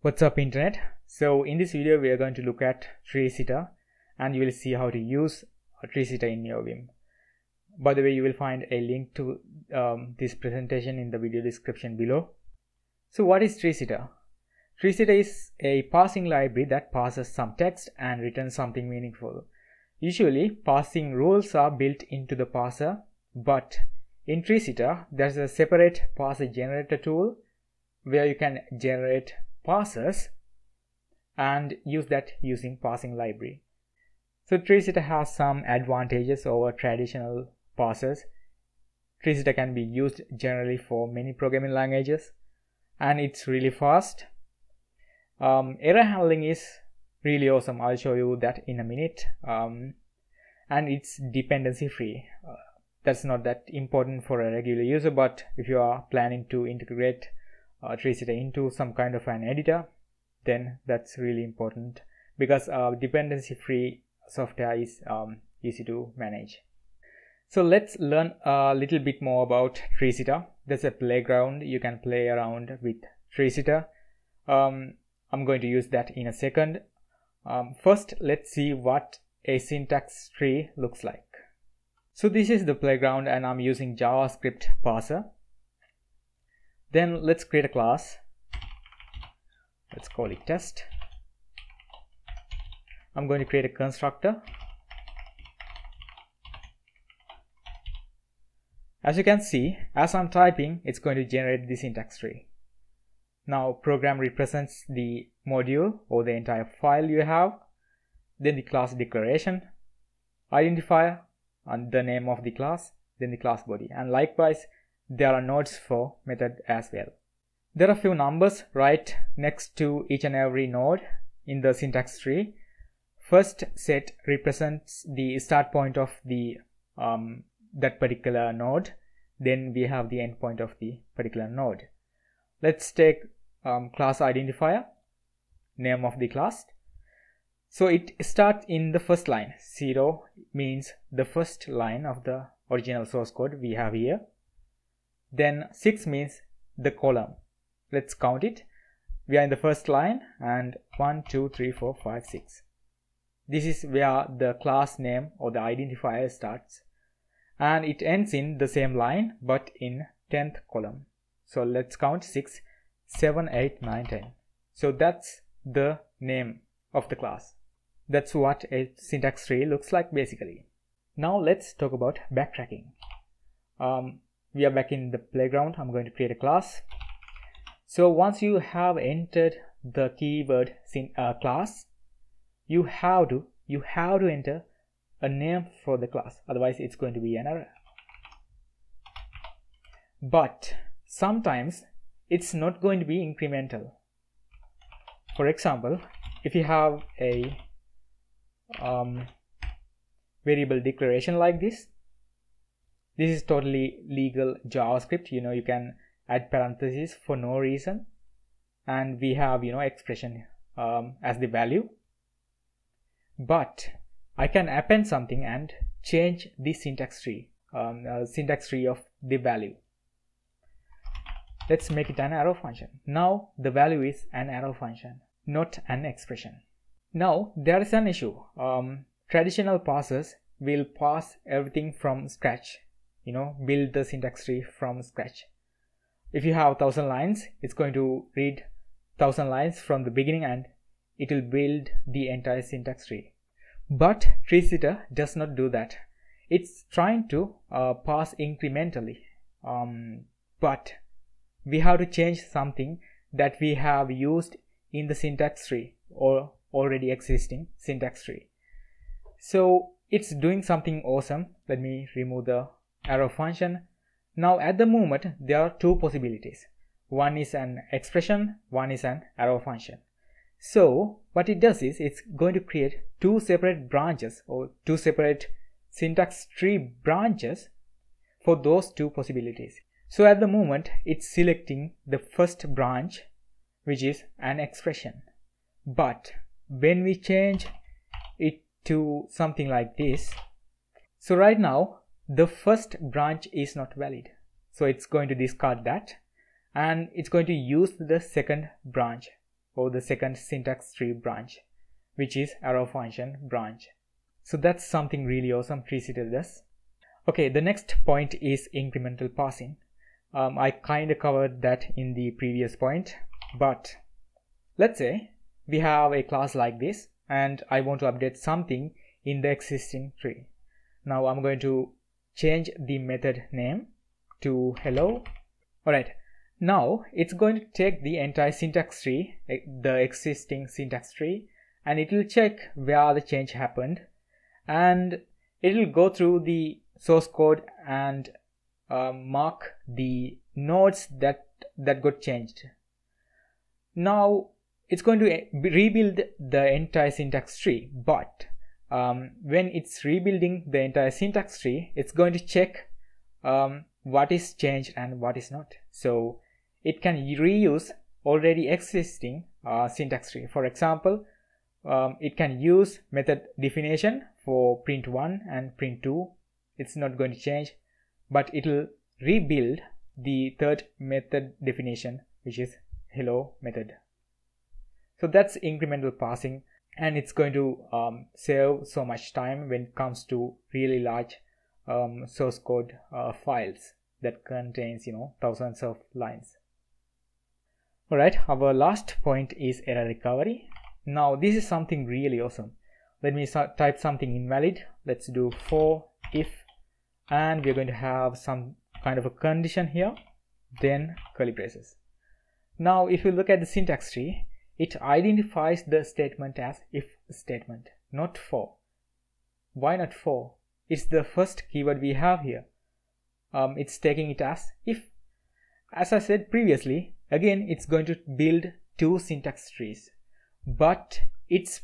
What's up internet? So in this video we are going to look at TreeSitter and you will see how to use TreeSitter in your Vim. By the way you will find a link to um, this presentation in the video description below. So what is TreeSitter? TreeSitter is a parsing library that parses some text and returns something meaningful. Usually parsing rules are built into the parser but in TreeSitter there's a separate parser generator tool where you can generate parsers and use that using parsing library. So TreeSitter has some advantages over traditional parsers. TreeSitter can be used generally for many programming languages and it's really fast. Um, error handling is really awesome. I'll show you that in a minute. Um, and it's dependency free. Uh, that's not that important for a regular user, but if you are planning to integrate uh, TreeSitter into some kind of an editor then that's really important because uh, dependency free software is um, easy to manage. So let's learn a little bit more about TreeSitter there's a playground you can play around with TreeSitter um, I'm going to use that in a second. Um, first let's see what a syntax tree looks like. So this is the playground and I'm using JavaScript parser then let's create a class. Let's call it test. I'm going to create a constructor. As you can see as I'm typing it's going to generate the syntax tree. Now program represents the module or the entire file you have then the class declaration identifier and the name of the class then the class body. And likewise there are nodes for method as well. There are few numbers right next to each and every node in the syntax tree. First set represents the start point of the um, that particular node. Then we have the end point of the particular node. Let's take um, class identifier, name of the class. So it starts in the first line. Zero means the first line of the original source code we have here then 6 means the column. Let's count it. We are in the first line and 1 2 3 4 5 6 this is where the class name or the identifier starts. And it ends in the same line but in 10th column. So let's count 6 7 8 9 10 so that's the name of the class. That's what a syntax tree looks like basically. Now let's talk about backtracking. Um, we are back in the playground. I'm going to create a class. So once you have entered the keyword uh, class you have to you have to enter a name for the class. Otherwise it's going to be an error. But sometimes it's not going to be incremental. For example if you have a um, variable declaration like this this is totally legal javascript you know you can add parentheses for no reason. And we have you know expression um, as the value. But I can append something and change the syntax tree um, uh, syntax tree of the value. Let's make it an arrow function. Now the value is an arrow function not an expression. Now there is an issue. Um, traditional parsers will parse everything from scratch you know build the syntax tree from scratch. If you have thousand lines it's going to read thousand lines from the beginning and it will build the entire syntax tree. But TreeSitter does not do that. It's trying to uh, pass incrementally. Um, but we have to change something that we have used in the syntax tree or already existing syntax tree. So it's doing something awesome. Let me remove the arrow function. Now at the moment there are two possibilities. One is an expression, one is an arrow function. So what it does is it's going to create two separate branches or two separate syntax tree branches for those two possibilities. So at the moment it's selecting the first branch which is an expression. But when we change it to something like this, so right now the first branch is not valid. So it's going to discard that and it's going to use the second branch or the second syntax tree branch which is arrow function branch. So that's something really awesome. TreeSitter does okay the next point is incremental parsing. Um, I kind of covered that in the previous point but let's say we have a class like this and I want to update something in the existing tree. Now I'm going to change the method name to hello. Alright now it's going to take the entire syntax tree eh, the existing syntax tree and it will check where the change happened. And it will go through the source code and uh, mark the nodes that that got changed. Now it's going to rebuild the entire syntax tree but um, when it's rebuilding the entire syntax tree it's going to check um, what is changed and what is not. So it can reuse already existing uh, syntax tree. For example um, it can use method definition for print1 and print2 it's not going to change but it will rebuild the third method definition which is hello method. So that's incremental parsing and it's going to um, save so much time when it comes to really large um, source code uh, files that contains you know thousands of lines. Alright our last point is error recovery. Now this is something really awesome. Let me type something invalid. Let's do for if and we're going to have some kind of a condition here. Then curly braces now if you look at the syntax tree it identifies the statement as if statement not for. Why not for? It's the first keyword we have here. Um, it's taking it as if. As I said previously again it's going to build two syntax trees but it's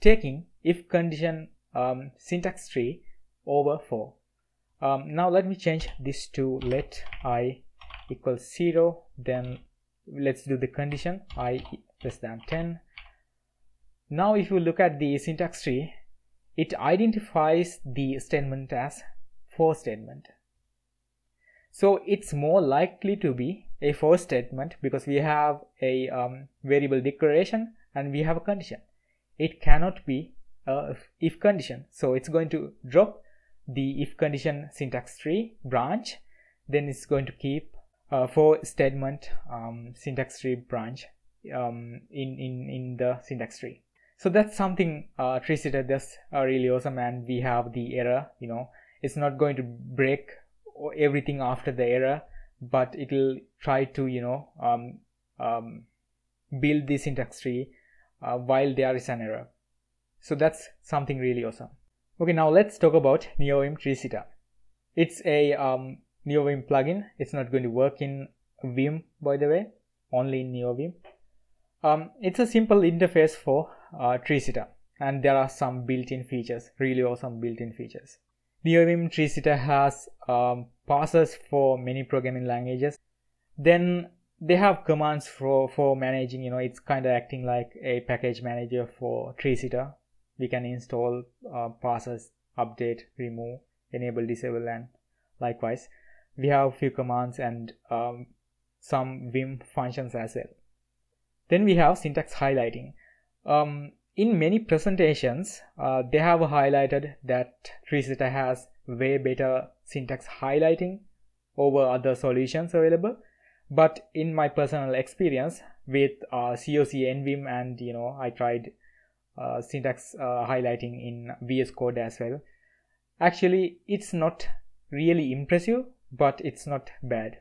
taking if condition um, syntax tree over for. Um, now let me change this to let i equals 0 then let's do the condition. I less than 10 now if you look at the syntax tree it identifies the statement as for statement. So it's more likely to be a for statement because we have a um, variable declaration and we have a condition. It cannot be a if condition. So it's going to drop the if condition syntax tree branch. Then it's going to keep uh, for statement um, syntax tree branch um, in, in, in the syntax tree. So that's something uh, TreeSitter does uh, really awesome and we have the error, you know, it's not going to break everything after the error, but it will try to, you know, um, um, build the syntax tree uh, while there is an error. So that's something really awesome. Okay, now let's talk about NeoVim TreeSitter. It's a um, NeoVim plugin. It's not going to work in Vim, by the way, only in NeoVim. Um, it's a simple interface for uh, TreeSitter and there are some built-in features, really awesome built-in features. NeoVim TreeSitter has um, parsers for many programming languages. Then they have commands for, for managing, you know, it's kind of acting like a package manager for TreeSitter. We can install uh, parsers, update, remove, enable, disable, and likewise. We have few commands and um, some Vim functions as well. Then we have syntax highlighting. Um, in many presentations, uh, they have highlighted that TreeSitter has way better syntax highlighting over other solutions available. But in my personal experience with uh, COC NVim and you know I tried uh, syntax uh, highlighting in VS Code as well. Actually, it's not really impressive, but it's not bad.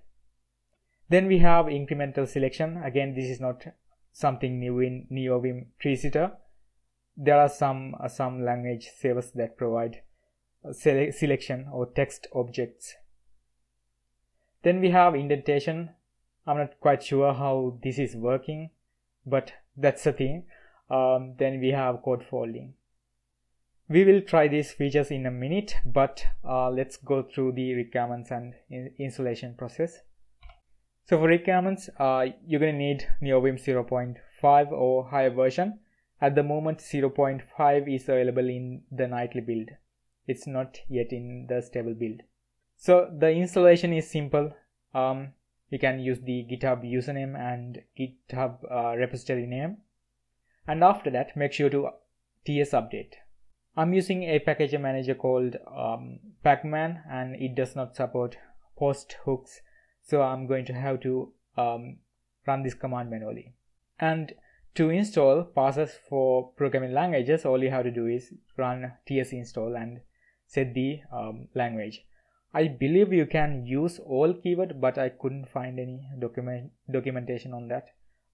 Then we have incremental selection. Again, this is not something new in NeoVim TreeSitter. There are some uh, some language servers that provide uh, sele selection or text objects. Then we have indentation. I'm not quite sure how this is working, but that's the thing. Um, then we have code folding. We will try these features in a minute, but uh, let's go through the requirements and in installation process. So for requirements, uh, you're going to need NeoVim 0.5 or higher version. At the moment, 0.5 is available in the nightly build. It's not yet in the stable build. So the installation is simple. Um, you can use the GitHub username and GitHub uh, repository name and after that make sure to ts update i'm using a package manager called um, pacman and it does not support post hooks so i'm going to have to um, run this command manually. And to install parsers for programming languages all you have to do is run ts install and set the um, language. I believe you can use all keyword but I couldn't find any document documentation on that.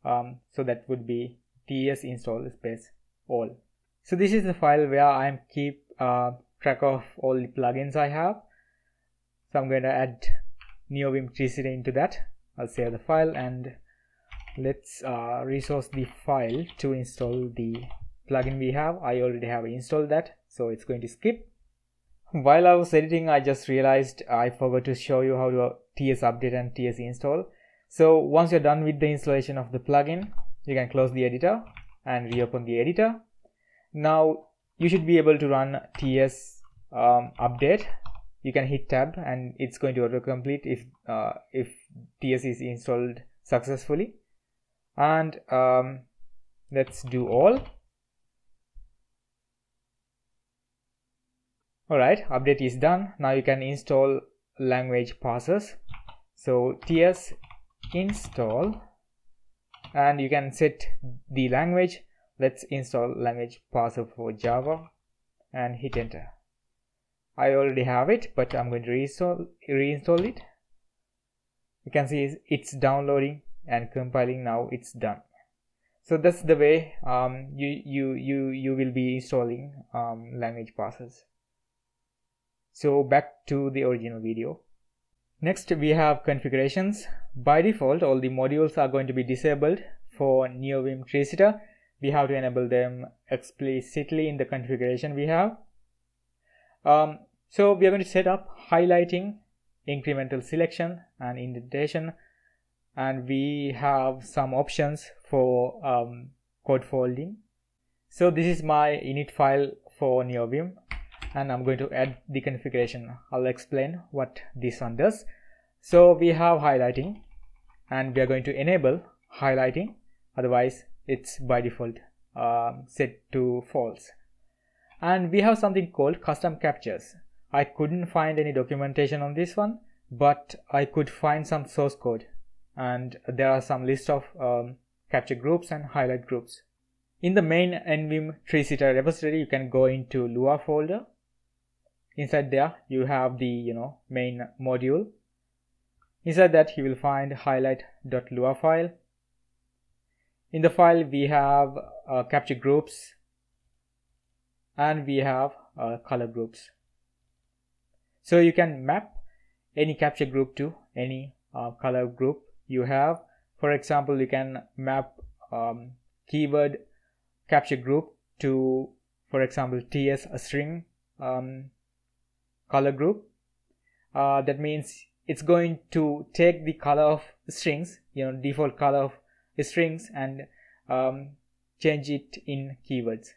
Um, so that would be ts install space all so this is the file where I'm keep uh, track of all the plugins I have so I'm going to add NeoVim TreeSitter into that I'll save the file and let's uh, resource the file to install the plugin we have I already have installed that so it's going to skip while I was editing, I just realized I forgot to show you how to TS update and TS install. So once you're done with the installation of the plugin, you can close the editor and reopen the editor. Now you should be able to run TS um, update. You can hit tab and it's going to autocomplete if uh, if TS is installed successfully. And um, let's do all Alright, update is done. Now you can install language parsers. So ts install and you can set the language. Let's install language parser for Java and hit enter. I already have it, but I'm going to reinstall, reinstall it. You can see it's downloading and compiling now it's done. So that's the way um, you, you, you, you will be installing um, language parsers. So back to the original video. Next we have configurations. By default all the modules are going to be disabled for NeoVim TreeSitter. We have to enable them explicitly in the configuration we have. Um, so we are going to set up highlighting, incremental selection and indentation and we have some options for um, code folding. So this is my init file for NeoVim and I'm going to add the configuration I'll explain what this one does so we have highlighting and we are going to enable highlighting otherwise it's by default uh, set to false. And we have something called custom captures. I couldn't find any documentation on this one but I could find some source code. And there are some list of um, capture groups and highlight groups. In the main NVim TreeSitter repository you can go into Lua folder. Inside there you have the you know main module. Inside that you will find highlight.lua file in the file we have uh, capture groups and we have uh, color groups. So you can map any capture group to any uh, color group you have. For example you can map um, keyword capture group to for example ts a string um, color group. Uh, that means it's going to take the color of strings you know default color of strings and um, change it in keywords.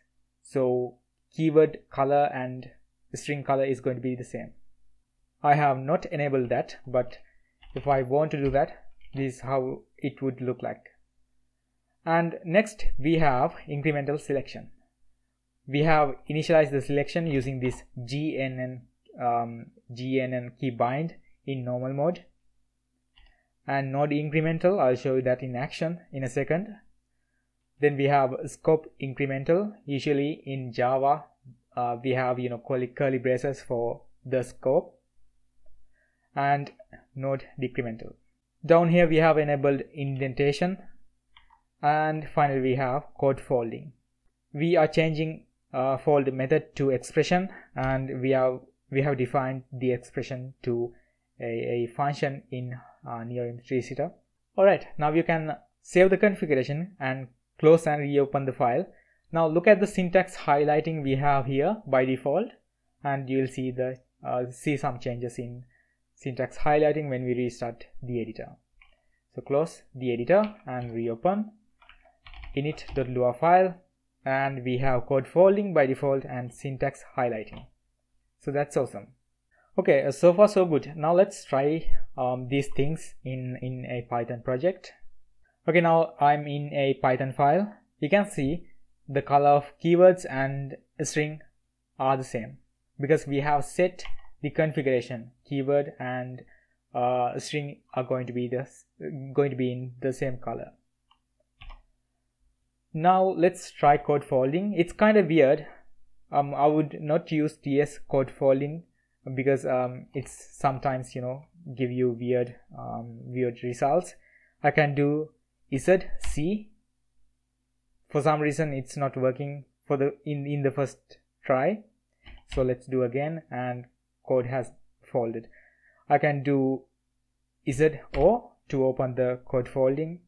So keyword color and string color is going to be the same. I have not enabled that but if I want to do that this is how it would look like. And next we have incremental selection. We have initialized the selection using this gnn um, gnn key bind in normal mode and node incremental. I'll show you that in action in a second. Then we have scope incremental. Usually in Java uh, we have you know curly, curly braces for the scope and node decremental. Down here we have enabled indentation and finally we have code folding. We are changing uh, fold method to expression and we have we have defined the expression to a, a function in uh, NeoVim TreeSitter. Alright, now you can save the configuration and close and reopen the file. Now look at the syntax highlighting we have here by default and you'll see the uh, see some changes in syntax highlighting when we restart the editor. So close the editor and reopen init.lua file and we have code folding by default and syntax highlighting so that's awesome okay uh, so far so good. Now let's try um, these things in in a python project. Okay now i'm in a python file. You can see the color of keywords and string are the same because we have set the configuration. Keyword and uh, string are going to be this going to be in the same color. Now let's try code folding. It's kind of weird. Um, I would not use TS code folding because um, it's sometimes you know give you weird um, weird results. I can do ZC for some reason it's not working for the in in the first try. So let's do again and code has folded. I can do ZO to open the code folding.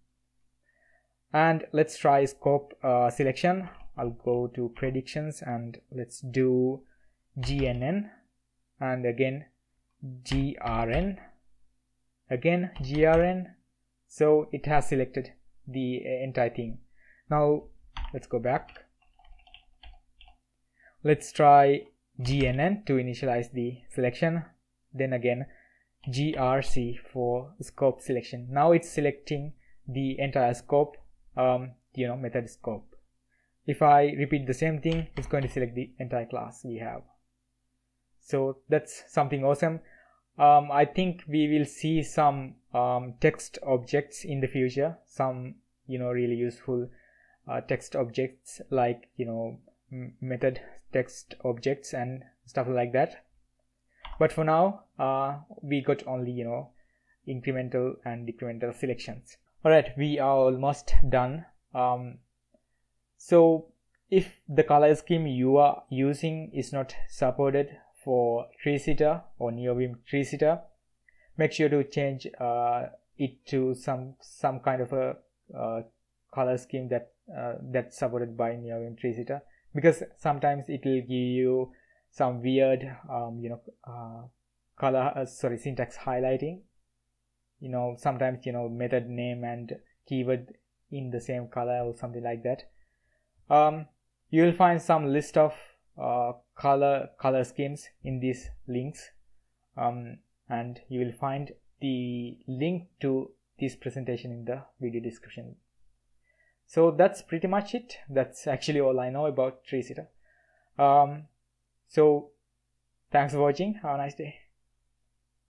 And let's try scope uh, selection. I'll go to predictions and let's do GNN and again GRN again GRN so it has selected the entire thing. Now let's go back. Let's try GNN to initialize the selection. Then again GRC for scope selection. Now it's selecting the entire scope um, you know method scope. If I repeat the same thing it's going to select the entire class we have so that's something awesome. Um, I think we will see some um, text objects in the future. Some you know really useful uh, text objects like you know method text objects and stuff like that. But for now uh, we got only you know incremental and decremental selections. All right we are almost done. Um, so if the color scheme you are using is not supported for TreeSitter or NeoVim TreeSitter, make sure to change uh, it to some some kind of a uh, color scheme that uh, that's supported by NeoVim TreeSitter because sometimes it will give you some weird um, you know uh, color uh, sorry syntax highlighting. You know sometimes you know method name and keyword in the same color or something like that. Um, you will find some list of color color schemes in these links. Um, and you will find the link to this presentation in the video description. So that's pretty much it. That's actually all i know about TreeSitter um, so thanks for watching. Have a nice day